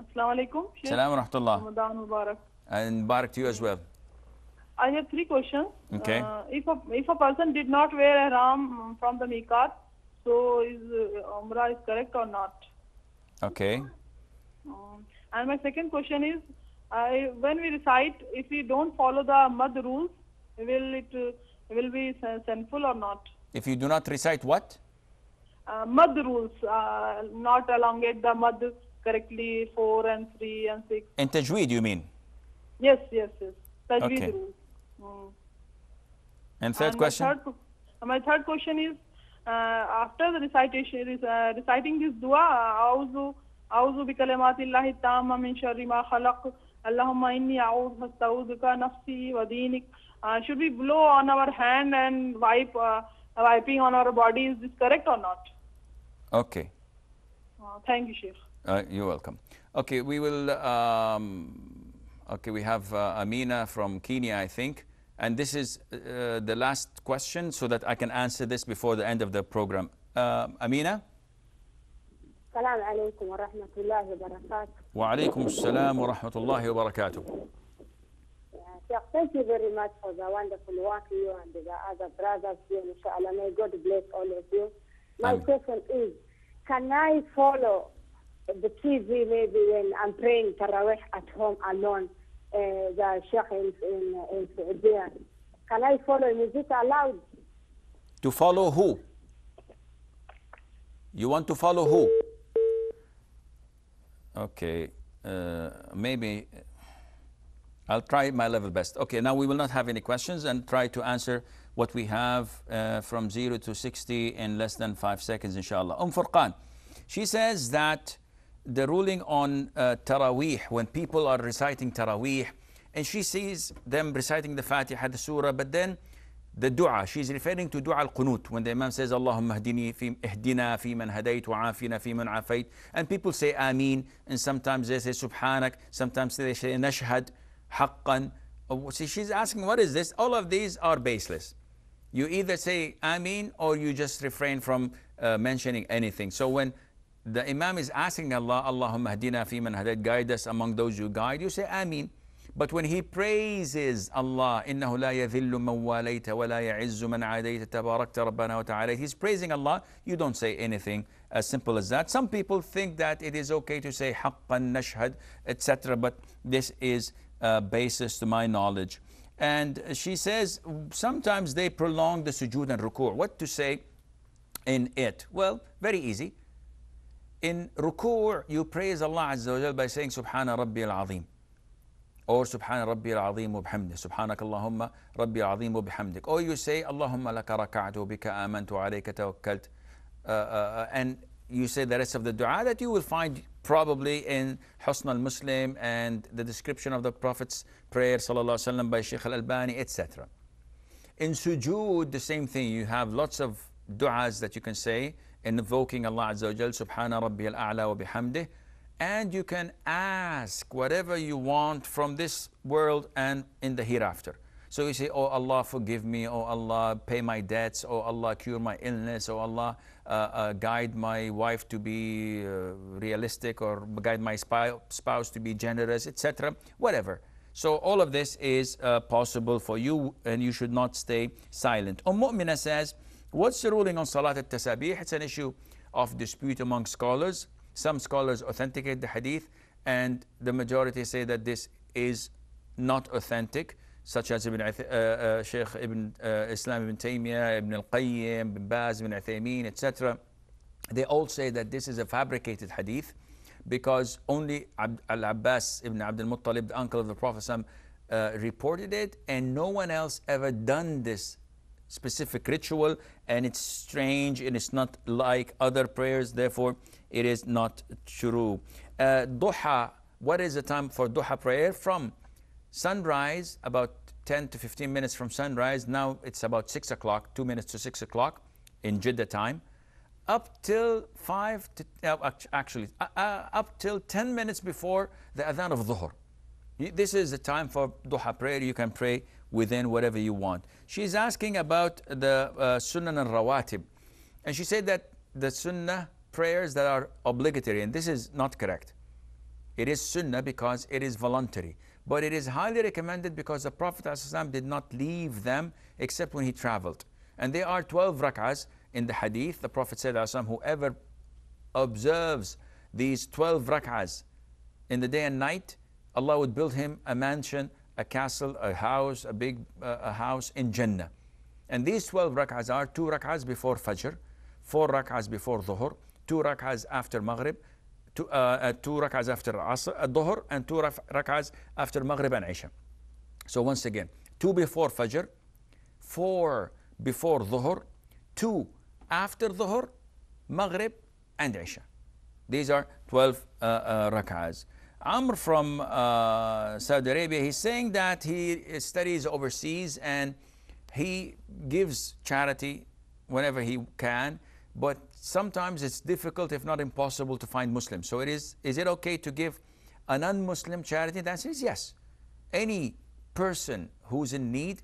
Speaker 12: Assalamu alaikum. Sheikh.
Speaker 2: Salam wa rahmatullah.
Speaker 12: Ramadan Mubarak.
Speaker 2: And Barak to you as well.
Speaker 12: I have three questions.
Speaker 2: Okay.
Speaker 12: Uh, if a if a person did not wear ihram from the miqat, so is uh, umrah is correct or not?
Speaker 2: Okay.
Speaker 12: Um, and my second question is, I when we recite, if we don't follow the madd rules, will it uh, will be sinful or not?
Speaker 2: If you do not recite what?
Speaker 12: Uh, madd rules, uh, not elongate the madd correctly, four and three and six.
Speaker 2: In tajweed, you mean?
Speaker 12: Yes, yes, yes. Tajweed
Speaker 2: Okay.
Speaker 12: rules. Mm.
Speaker 2: And third
Speaker 12: And
Speaker 2: question?
Speaker 12: My third, my third question is after the recitation, is, uh, reciting this dua, أعوذ أعوذ بكلمات الله التامة من شر ما خلق اللهم إني أعوذ فاستعوذك نفسي ودينك. Uh, should we blow on our hand and wipe, uh, wiping on our body? Is this correct or not?
Speaker 2: Okay.
Speaker 12: Uh, thank you, Sheikh.
Speaker 2: Uh, you're welcome. Okay, we will. Um, okay, we have uh, Amina from Kenya, I think, and this is uh, the last question, so that I can answer this before the end of the program. Uh, Amina,
Speaker 13: السلام عليكم ورحمة الله وبركاته.
Speaker 2: وعليكم السلام ورحمة الله وبركاته.
Speaker 13: Sheikh, thank you very much for the wonderful work you and the other brothers here, inshallah. May God bless all of you. My
Speaker 2: Amen.
Speaker 13: question is, can I follow the TV maybe when I'm praying Tarawih at home alone, Uh, the Sheikh in, in, in Saudi? Can I follow? Is it allowed?
Speaker 2: To follow who? You want to follow who? Okay, uh, maybe I'll try my level best. Okay, now we will not have any questions and try to answer what we have uh, from 0 to 60 in less than 5 seconds, inshallah. Umm Furqan, she says that the ruling on uh, Taraweeh, when people are reciting Taraweeh, and she sees them reciting the Fatiha, the Surah, but then the dua, she's referring to dua al-qunut when the Imam says, Allahumma hdini fi, ihdina fi man hadayt wa afina fi man afayt. And people say Ameen, and sometimes they say Subhanak, sometimes they say Nashhad, Haqqan. Oh, So she's asking, what is this? All of these are baseless. You either say Ameen or you just refrain from uh, mentioning anything. So when the Imam is asking Allah, Allahumma hdina fi man hadayt, guide us among those you guide, you say Ameen. But when he praises Allah, إنه لا يذل من واليت ولا يعز من عاديت تباركت ربنا وتعالى. He's praising Allah. You don't say anything as simple as that. Some people think that it is okay to say حقا نشهد, etc. But this is uh, basis to my knowledge. And she says sometimes they prolong the sujood and ruku'. What to say in it? Well, very easy. In ruku', you praise Allah Azza wa Jal by saying Subhana Rabbi al-Azim. Or Subhana Rabbi al-Azim wa bihamdih. Subhanak Allahumma Rabbi al-Azim wa bihamdik. Or you say Allahumma laka raka'tu bika amantu alayka tawakkalt. Uh, uh, and you say the rest of the dua that you will find probably in Husn al-Muslim and the description of the Prophet's prayer wasallam by Sheikh al-Albani, etc. In sujood, the same thing. You have lots of du'as that you can say, invoking Allah Azza wa Jal, Subhana Rabbi al-A'la wa bihamdih. And you can ask whatever you want from this world and in the hereafter. So you say, Oh Allah, forgive me. Oh Allah, pay my debts. Oh Allah, cure my illness. Oh Allah, uh, uh, guide my wife to be uh, realistic or guide my spou- spouse to be generous, etc. Whatever. So all of this is uh, possible for you and you should not stay silent. Umm Mu'mina says, what's the ruling on Salat al-Tasabih? It's an issue of dispute among scholars. Some scholars authenticate the hadith and the majority say that this is not authentic, such as Ibn, uh, uh, Sheikh Ibn uh, Islam Ibn Taymiyyah, Ibn Al-Qayyim, Ibn Baz, Ibn Uthaymeen, etc. they all say that this is a fabricated hadith because only Ab- Al-Abbas ibn Abdul Muttalib, the uncle of the Prophet uh, reported it and no one else ever done this specific ritual and it's strange and it's not like other prayers therefore it is not true. Uh, duha what is the time for duha prayer? From sunrise about 10 to 15 minutes from sunrise now it's about 6 o'clock 2 minutes to 6 o'clock in jeddah time. Up till 5 to uh, actually uh, uh, up till 10 minutes before the adhan of dhuhr. This is the time for duha prayer. You can pray within whatever you want she's asking about the uh, sunnah and rawatib and she said that the sunnah prayers that are obligatory and this is not correct it is sunnah because it is voluntary. But it is highly recommended because the Prophet ﷺ did not leave them except when he traveled. And there are 12 rak'ahs in the hadith. The Prophet said, whoever observes these 12 rak'ahs in the day and night, Allah would build him a mansion, a castle, a house, a big uh, a house in Jannah. And these 12 rak'ahs are two rak'ahs before Fajr, four rak'ahs before Dhuhr, two rak'ahs after Maghrib, two, uh, uh, two rak'ahs after Asr, uh, Dhuhr, and two rak'ahs after Maghrib and Isha. So once again, two before Fajr, four before Dhuhr, two after Dhuhr, Maghrib, and Isha. These are 12 uh, uh, rak'ahs. Amr from uh, Saudi Arabia, he's saying that he studies overseas and he gives charity whenever he can, but sometimes it's difficult, if not impossible, to find Muslims. So it is, is it okay to give a non-Muslim charity? The answer is yes. Any person who's in need,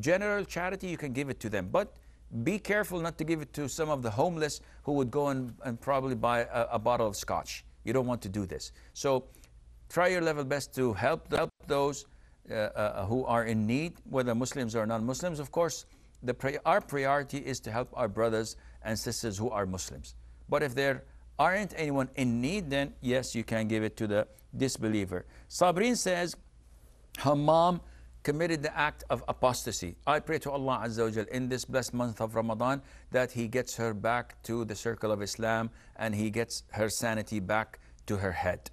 Speaker 2: general charity, you can give it to them. But be careful not to give it to some of the homeless who would go and, and probably buy a, a bottle of scotch. You don't want to do this. So try your level best to help, help those uh, uh, who are in need, whether Muslims or non-Muslims. Of course, the pri- our priority is to help our brothers and sisters who are Muslims. But if there aren't anyone in need, then yes, you can give it to the disbeliever. Sabrine says her mom committed the act of apostasy. I pray to Allah Azza wa in this blessed month of Ramadan that He gets her back to the circle of Islam and He gets her sanity back to her head.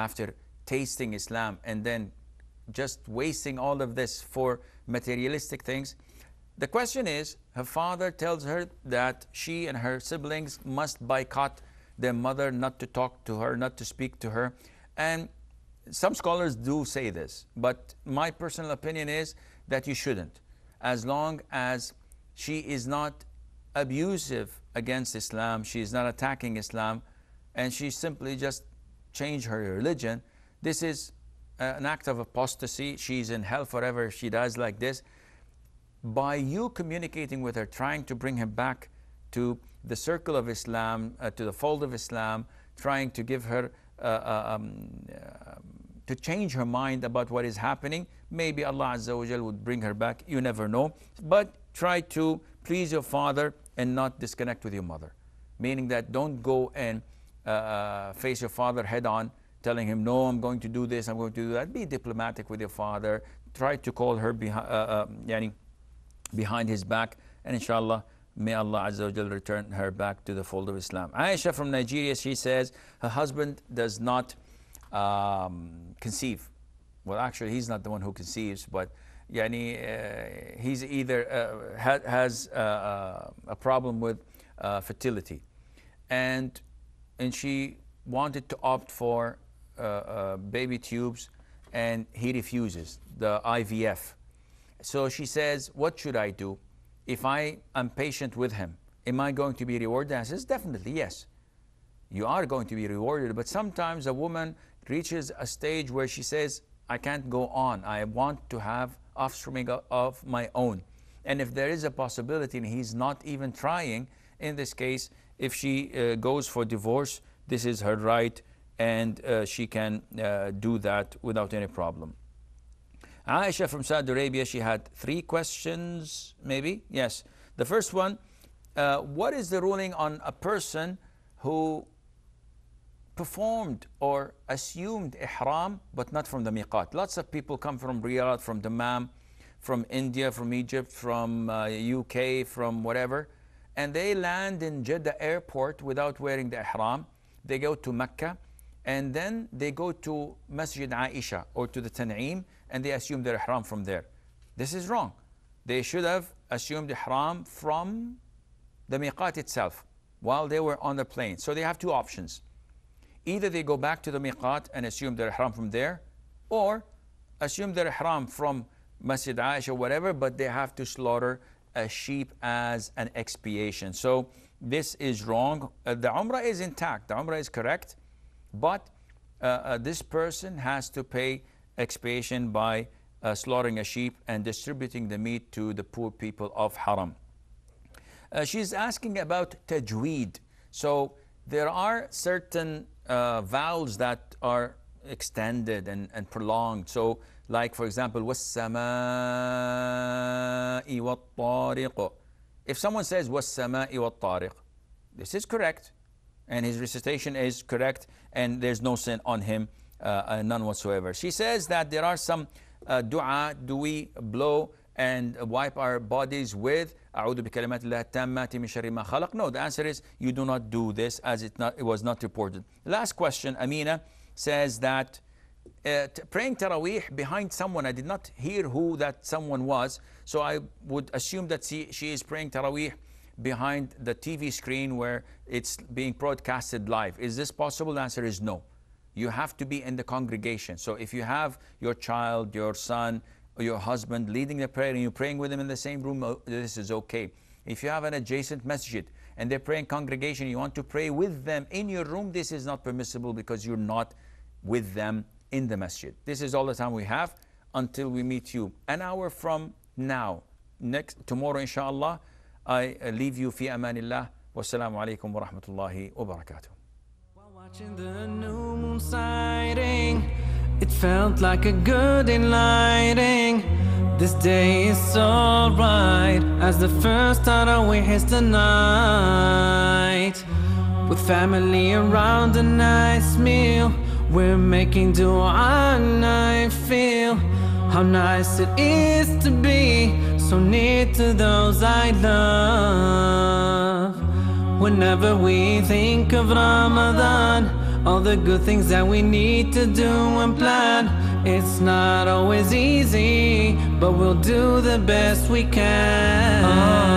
Speaker 2: After tasting Islam and then just wasting all of this for materialistic things, the question is her father tells her that she and her siblings must boycott their mother, not to talk to her, not to speak to her. And some scholars do say this, but my personal opinion is that you shouldn't, as long as she is not abusive against Islam, she is not attacking Islam, and she's simply just changed her religion. This is uh, an act of apostasy. She's in hell forever if she does like this. By you communicating with her, trying to bring her back to the circle of Islam, uh, to the fold of Islam, trying to give her uh, uh, um, uh, to change her mind about what is happening. Maybe Allah Azza wa Jal would bring her back. You never know. But try to please your father and not disconnect with your mother. Meaning that don't go and uh, uh, face your father head on, telling him, No, I'm going to do this, I'm going to do that. Be diplomatic with your father. Try to call her behind, uh, uh, yani, behind his back. And inshallah, may Allah Azza wa return her back to the fold of Islam. Aisha from Nigeria, she says her husband does not um, conceive. Well, actually, he's not the one who conceives, but yani, uh, he's either uh, ha- has uh, a problem with uh, fertility, and and she wanted to opt for uh, uh, baby tubes, and he refuses the IVF. So she says, "What should I do? If I am patient with him, am I going to be rewarded?" I says, "Definitely, yes." You are going to be rewarded, but sometimes a woman reaches a stage where she says, I can't go on. I want to have offspring of my own. And if there is a possibility and he's not even trying, in this case, if she uh, goes for divorce, this is her right and uh, she can uh, do that without any problem. Aisha from Saudi Arabia, she had three questions, maybe? Yes. The first one uh, What is the ruling on a person who performed or assumed ihram but not from the miqat. Lots of people come from Riyadh, from Dammam, from India, from Egypt, from uh, UK, from whatever, and they land in Jeddah airport without wearing the ihram. They go to Mecca and then they go to Masjid Aisha or to the Tan'im and they assume their ihram from there. This is wrong. They should have assumed ihram from the miqat itself while they were on the plane. So they have two options. Either they go back to the miqat and assume their ihram from there, or assume their ihram from Masjid Aisha, or whatever, but they have to slaughter a sheep as an expiation. So this is wrong. Uh, the Umrah is intact, the Umrah is correct, but uh, uh, this person has to pay expiation by uh, slaughtering a sheep and distributing the meat to the poor people of Haram. Uh, she's asking about tajweed. So there are certain vowels that are extended and, and prolonged. So like for example, وَالسَّمَاءِ وَالطَّارِقِ If someone says وَالسَّمَاءِ وَالطَّارِقِ this is correct and his recitation is correct and there's no sin on him, uh, uh, none whatsoever. She says that there are some uh, dua, do we blow and wipe our bodies with أعوذ بكلمات الله التامات من شر ما خلق No, the answer is you do not do this as it, not, it was not reported. Last question, Amina says that uh, praying Taraweeh behind someone, I did not hear who that someone was, so I would assume that she, she is praying Taraweeh behind the TV screen where it's being broadcasted live. Is this possible? The answer is no. You have to be in the congregation. So if you have your child, your son, or your husband leading the prayer and you're praying with them in the same room, oh, this is okay. If you have an adjacent masjid and they're praying congregation, you want to pray with them in your room, this is not permissible because you're not with them in the masjid. This is all the time we have until we meet you an hour from now. Next tomorrow, inshallah, I uh, leave you fi amanillah. Wassalamu alaikum wa rahmatullahi wa barakatuh.
Speaker 1: Watching the new moon sighting, it felt like a good enlightening. This day is so bright as the first Tarawih is the night. With family around a nice meal, we're making and I feel how nice it is to be so near to those I love. Whenever we think of Ramadan, all the good things that we need to do and plan. It's not always easy, but we'll do the best we can. Uh-huh.